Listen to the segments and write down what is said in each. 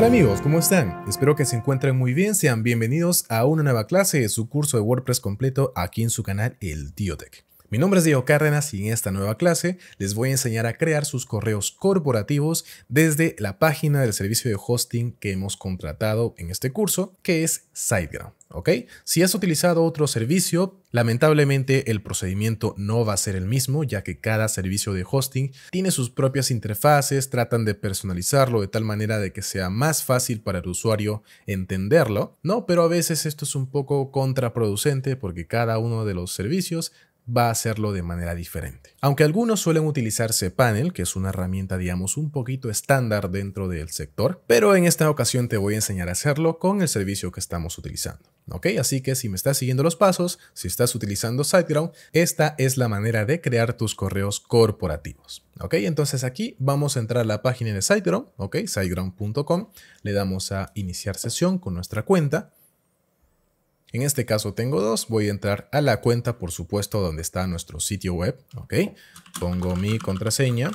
tal amigos? ¿Cómo están? Espero que se encuentren muy bien. Sean bienvenidos a una nueva clase de su curso de WordPress completo aquí en su canal El Tío Tech. Mi nombre es Diego Cárdenas y en esta nueva clase les voy a enseñar a crear sus correos corporativos desde la página del servicio de hosting que hemos contratado en este curso, que es SiteGround. ¿ok? Si has utilizado otro servicio, lamentablemente el procedimiento no va a ser el mismo, ya que cada servicio de hosting tiene sus propias interfaces, tratan de personalizarlo de tal manera de que sea más fácil para el usuario entenderlo, ¿no? Pero a veces esto es un poco contraproducente porque cada uno de los servicios va a hacerlo de manera diferente. Aunque algunos suelen utilizar cPanel, que es una herramienta digamos un poquito estándar dentro del sector, pero en esta ocasión te voy a enseñar a hacerlo con el servicio que estamos utilizando. ¿Ok? Así que si me estás siguiendo los pasos, si estás utilizando SiteGround, esta es la manera de crear tus correos corporativos. ¿Ok? Entonces aquí vamos a entrar a la página de SiteGround, ¿ok? SiteGround.com, le damos a iniciar sesión con nuestra cuenta en este caso tengo dos, voy a entrar a la cuenta, por supuesto, donde está nuestro sitio web, ¿ok? Pongo mi contraseña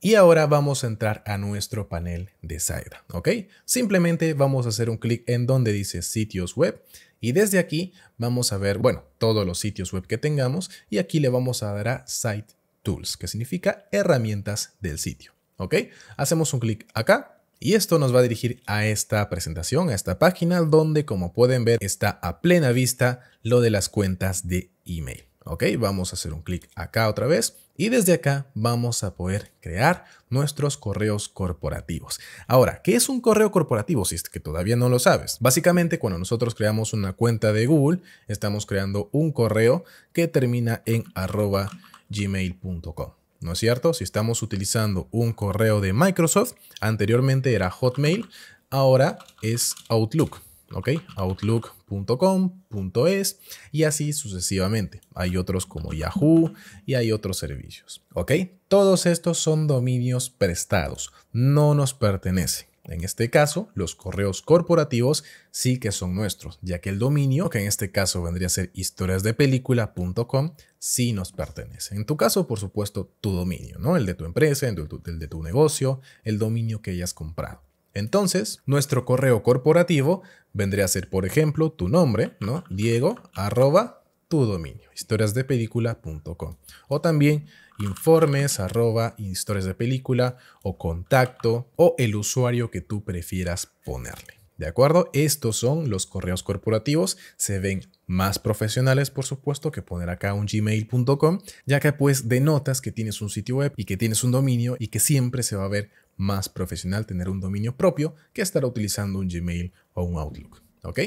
y ahora vamos a entrar a nuestro panel de SiteGround, ¿ok? Simplemente vamos a hacer un clic en donde dice sitios web y desde aquí vamos a ver, bueno, todos los sitios web que tengamos y aquí le vamos a dar a Site Tools, que significa herramientas del sitio, ¿ok? Hacemos un clic acá y esto nos va a dirigir a esta presentación, a esta página, donde como pueden ver está a plena vista lo de las cuentas de email. Ok, vamos a hacer un clic acá otra vez y desde acá vamos a poder crear nuestros correos corporativos. Ahora, ¿qué es un correo corporativo si es que todavía no lo sabes? Básicamente, cuando nosotros creamos una cuenta de Google, estamos creando un correo que termina en arroba gmail.com. ¿no es cierto? Si estamos utilizando un correo de Microsoft, anteriormente era Hotmail, ahora es Outlook, ¿ok? Outlook.com.es y así sucesivamente. Hay otros como Yahoo y hay otros servicios, ¿ok? Todos estos son dominios prestados, no nos pertenecen. En este caso, los correos corporativos sí que son nuestros, ya que el dominio, que en este caso vendría a ser historiasdepelícula.com, sí nos pertenece. En tu caso, por supuesto, tu dominio, ¿no? El de tu empresa, el de tu, negocio, el dominio que hayas comprado. Entonces, nuestro correo corporativo vendría a ser, por ejemplo, tu nombre, ¿no? Diego, arroba, tu dominio, historiasdepelícula.com. O también informes arroba historias de película o contacto o el usuario que tú prefieras ponerle. ¿De acuerdo? Estos son los correos corporativos. Se ven más profesionales, por supuesto, que poner acá un gmail.com, ya que pues denotas que tienes un sitio web y que tienes un dominio y que siempre se va a ver más profesional tener un dominio propio que estar utilizando un Gmail o un Outlook. ¿Ok?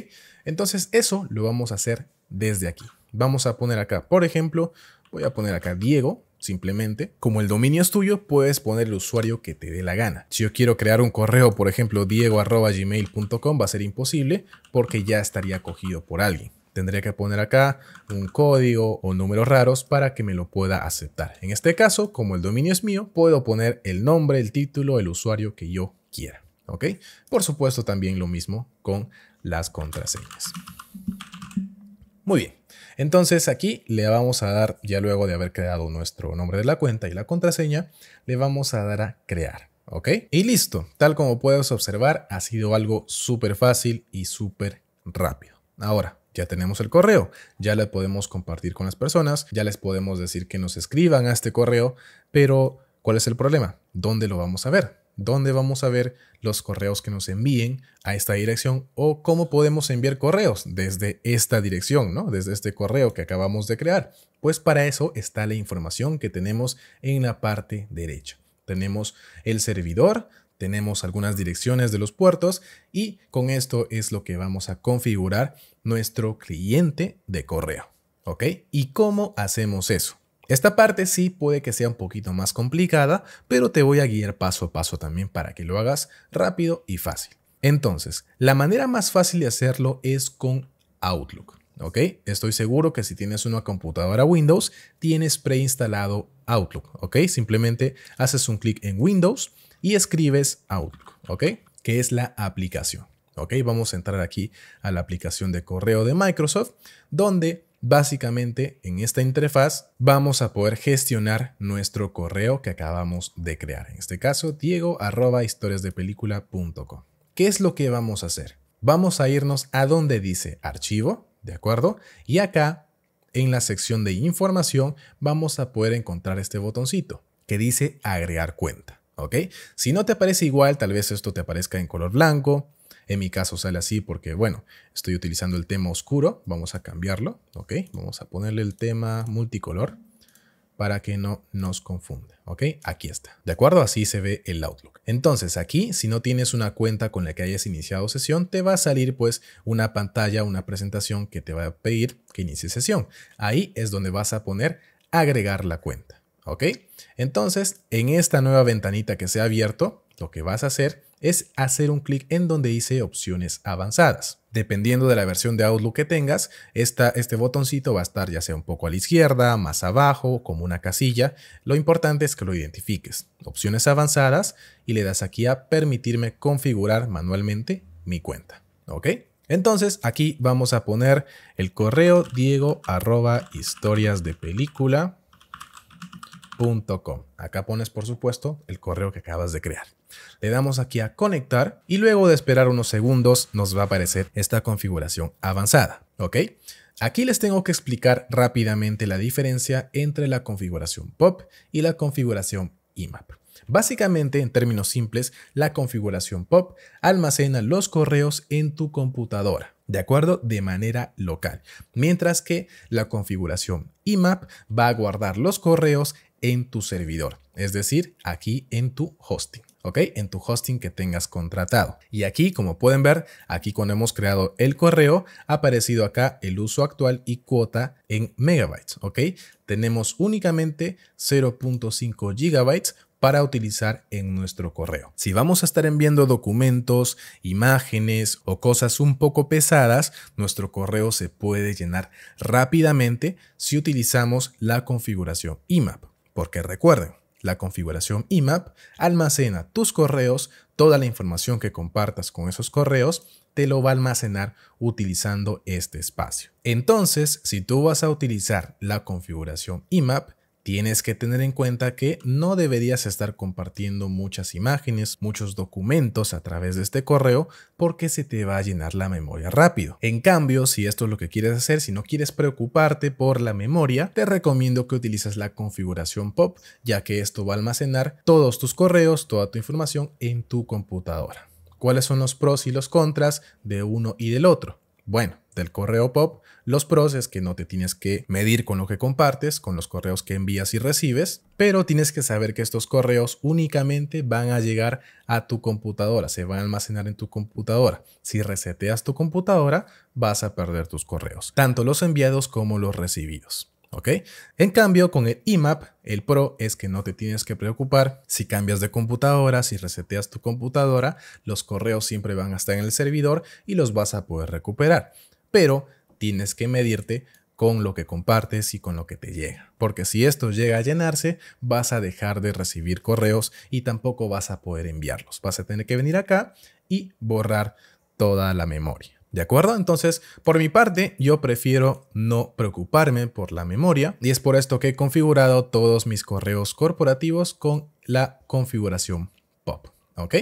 Entonces eso lo vamos a hacer desde aquí. Vamos a poner acá, por ejemplo, voy a poner acá Diego Simplemente, como el dominio es tuyo, puedes poner el usuario que te dé la gana. Si yo quiero crear un correo, por ejemplo, diego.gmail.com, va a ser imposible porque ya estaría cogido por alguien. Tendría que poner acá un código o números raros para que me lo pueda aceptar. En este caso, como el dominio es mío, puedo poner el nombre, el título, el usuario que yo quiera. ¿Ok? Por supuesto, también lo mismo con las contraseñas. Muy bien. Entonces aquí le vamos a dar, ya luego de haber creado nuestro nombre de la cuenta y la contraseña, le vamos a dar a crear. ¿Ok? Y listo. Tal como puedes observar, ha sido algo súper fácil y súper rápido. Ahora, ya tenemos el correo, ya le podemos compartir con las personas, ya les podemos decir que nos escriban a este correo, pero ¿cuál es el problema? ¿Dónde lo vamos a ver? ¿Dónde vamos a ver los correos que nos envíen a esta dirección o cómo podemos enviar correos desde esta dirección, ¿no? Desde este correo que acabamos de crear. Pues para eso está la información que tenemos en la parte derecha. Tenemos el servidor, tenemos algunas direcciones de los puertos y con esto es lo que vamos a configurar nuestro cliente de correo. ¿Ok? ¿Y cómo hacemos eso? Esta parte sí puede que sea un poquito más complicada, pero te voy a guiar paso a paso también para que lo hagas rápido y fácil. Entonces, la manera más fácil de hacerlo es con Outlook. ¿Ok? Estoy seguro que si tienes una computadora Windows, tienes preinstalado Outlook. ¿Ok? Simplemente haces un clic en Windows y escribes Outlook. ¿Ok? Que es la aplicación. ¿Ok? Vamos a entrar aquí a la aplicación de correo de Microsoft, donde Básicamente, en esta interfaz vamos a poder gestionar nuestro correo que acabamos de crear. En este caso, diego historiasdepelícula.com. ¿qué es lo que vamos a hacer? Vamos a irnos a donde dice archivo, ¿de acuerdo? Y acá, en la sección de información, vamos a poder encontrar este botoncito que dice agregar cuenta, ¿ok? Si no te parece igual, tal vez esto te aparezca en color blanco, en mi caso sale así porque, bueno, estoy utilizando el tema oscuro. Vamos a cambiarlo, ¿ok? Vamos a ponerle el tema multicolor para que no nos confunda, ¿ok? Aquí está, ¿de acuerdo? Así se ve el Outlook. Entonces aquí, si no tienes una cuenta con la que hayas iniciado sesión, te va a salir pues una pantalla, una presentación que te va a pedir que inicie sesión. Ahí es donde vas a poner agregar la cuenta, ¿ok? Entonces, en esta nueva ventanita que se ha abierto, lo que vas a hacer es hacer un clic en donde dice opciones avanzadas. Dependiendo de la versión de Outlook que tengas, este botoncito va a estar ya sea un poco a la izquierda, más abajo, como una casilla. Lo importante es que lo identifiques. Opciones avanzadas y le das aquí a permitirme configurar manualmente mi cuenta. ¿Ok? Entonces aquí vamos a poner el correo diego arroba historias de película Acá pones, por supuesto, el correo que acabas de crear. Le damos aquí a conectar y luego de esperar unos segundos nos va a aparecer esta configuración avanzada. ¿Ok? Aquí les tengo que explicar rápidamente la diferencia entre la configuración POP y la configuración IMAP. Básicamente, en términos simples, la configuración POP almacena los correos en tu computadora, ¿de acuerdo? De manera local, mientras que la configuración IMAP va a guardar los correos en tu servidor, es decir, aquí en tu hosting. ¿Ok? En tu hosting que tengas contratado. Y aquí, como pueden ver, aquí cuando hemos creado el correo, ha aparecido acá el uso actual y cuota en megabytes, ¿ok? Tenemos únicamente 0.5 gigabytes para utilizar en nuestro correo. Si vamos a estar enviando documentos, imágenes o cosas un poco pesadas, nuestro correo se puede llenar rápidamente si utilizamos la configuración IMAP. Porque recuerden, la configuración IMAP almacena tus correos, toda la información que compartas con esos correos te lo va a almacenar utilizando este espacio. Entonces, si tú vas a utilizar la configuración IMAP, Tienes que tener en cuenta que no deberías estar compartiendo muchas imágenes, muchos documentos a través de este correo porque se te va a llenar la memoria rápido. En cambio, si esto es lo que quieres hacer, si no quieres preocuparte por la memoria, te recomiendo que utilices la configuración POP, ya que esto va a almacenar todos tus correos, toda tu información en tu computadora. ¿Cuáles son los pros y los contras de uno y del otro? Bueno, del correo POP, los pros es que no te tienes que medir con lo que compartes, con los correos que envías y recibes, pero tienes que saber que estos correos únicamente van a llegar a tu computadora, se van a almacenar en tu computadora. Si reseteas tu computadora, vas a perder tus correos, tanto los enviados como los recibidos. ¿Ok? En cambio, con el IMAP, el Pro es que no te tienes que preocupar si cambias de computadora, si reseteas tu computadora, los correos siempre van a estar en el servidor y los vas a poder recuperar. Pero tienes que medirte con lo que compartes y con lo que te llega. Porque si esto llega a llenarse, vas a dejar de recibir correos y tampoco vas a poder enviarlos. Vas a tener que venir acá y borrar toda la memoria. ¿De acuerdo? Entonces, por mi parte, yo prefiero no preocuparme por la memoria y es por esto que he configurado todos mis correos corporativos con la configuración POP. ¿Ok?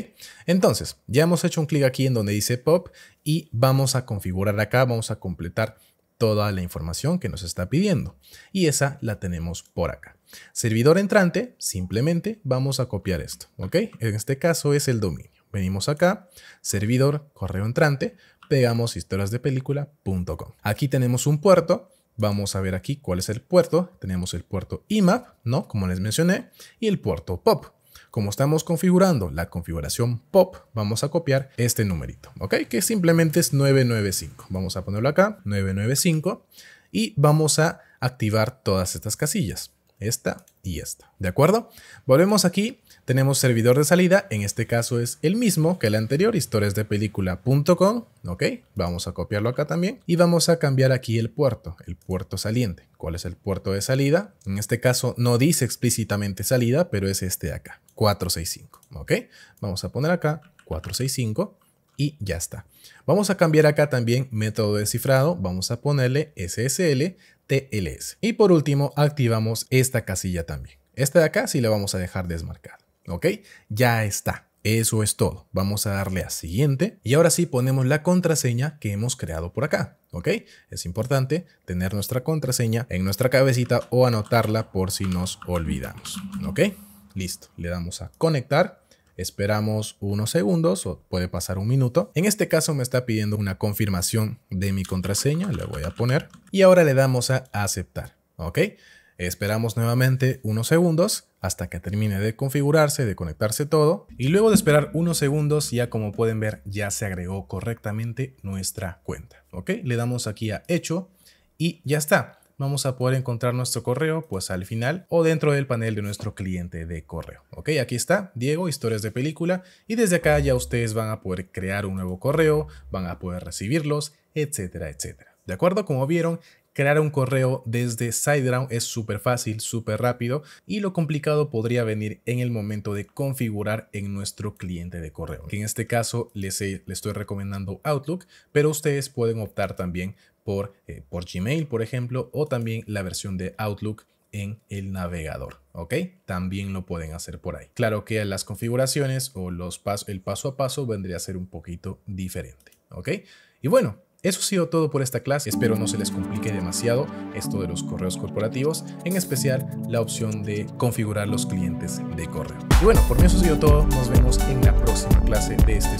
Entonces, ya hemos hecho un clic aquí en donde dice POP y vamos a configurar acá, vamos a completar toda la información que nos está pidiendo y esa la tenemos por acá. Servidor entrante, simplemente vamos a copiar esto, ¿ok? En este caso es el dominio. Venimos acá, servidor, correo entrante, pegamos historiasdepelícula.com. Aquí tenemos un puerto. Vamos a ver aquí cuál es el puerto. Tenemos el puerto IMAP, ¿no? Como les mencioné, y el puerto POP. Como estamos configurando la configuración POP, vamos a copiar este numerito, ¿ok? Que simplemente es 995. Vamos a ponerlo acá, 995, y vamos a activar todas estas casillas, esta y esta, ¿de acuerdo? Volvemos aquí tenemos servidor de salida, en este caso es el mismo que el anterior, historiasdepelícula.com, ok, vamos a copiarlo acá también y vamos a cambiar aquí el puerto, el puerto saliente. ¿Cuál es el puerto de salida? En este caso no dice explícitamente salida, pero es este de acá, 465, ok, vamos a poner acá 465 y ya está. Vamos a cambiar acá también método de cifrado, vamos a ponerle SSL TLS. Y por último, activamos esta casilla también. Esta de acá sí la vamos a dejar desmarcada. ¿Ok? Ya está. Eso es todo. Vamos a darle a siguiente y ahora sí ponemos la contraseña que hemos creado por acá. ¿Ok? Es importante tener nuestra contraseña en nuestra cabecita o anotarla por si nos olvidamos. ¿Ok? Listo. Le damos a conectar. Esperamos unos segundos o puede pasar un minuto. En este caso me está pidiendo una confirmación de mi contraseña. Le voy a poner y ahora le damos a aceptar. ¿Ok? Esperamos nuevamente unos segundos hasta que termine de configurarse, de conectarse todo. Y luego de esperar unos segundos, ya como pueden ver, ya se agregó correctamente nuestra cuenta. ¿Ok? Le damos aquí a hecho y ya está. Vamos a poder encontrar nuestro correo pues al final o dentro del panel de nuestro cliente de correo. Ok, aquí está Diego, historias de película y desde acá ya ustedes van a poder crear un nuevo correo, van a poder recibirlos, etcétera, etcétera. ¿De acuerdo? Como vieron, Crear un correo desde SiteGround es súper fácil, súper rápido y lo complicado podría venir en el momento de configurar en nuestro cliente de correo. Que en este caso les, estoy recomendando Outlook, pero ustedes pueden optar también por, eh, por Gmail, por ejemplo, o también la versión de Outlook en el navegador, ¿ok? También lo pueden hacer por ahí. Claro que las configuraciones o los el paso a paso vendría a ser un poquito diferente, ¿ok? Y bueno, eso ha sido todo por esta clase, espero no se les complique demasiado esto de los correos corporativos, en especial la opción de configurar los clientes de correo. Y bueno, por mí eso ha sido todo, nos vemos en la próxima clase de este